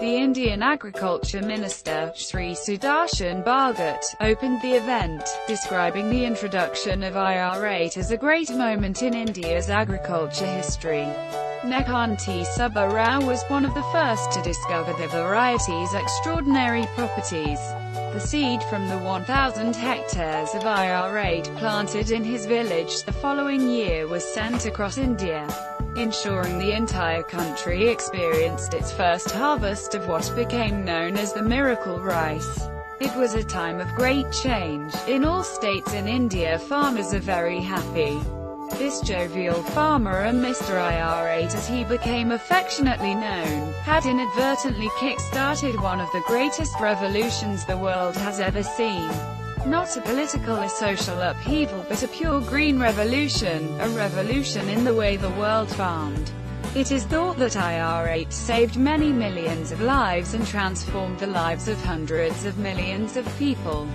the Indian Agriculture Minister, Shri Sudarshan Bhagat, opened the event, describing the introduction of IR-8 as a great moment in India's agriculture history. Nekkanti Subba Rao was one of the first to discover the variety's extraordinary properties. The seed from the 1,000 hectares of IR-8 planted in his village the following year was sent across India, ensuring the entire country experienced its first harvest of what became known as the miracle rice. It was a time of great change. In all states in India farmers are very happy. This jovial farmer and Mr. IR-8 as he became affectionately known, had inadvertently kick-started one of the greatest revolutions the world has ever seen. Not a political or social upheaval but a pure green revolution, a revolution in the way the world farmed. It is thought that IR-8 saved many millions of lives and transformed the lives of hundreds of millions of people.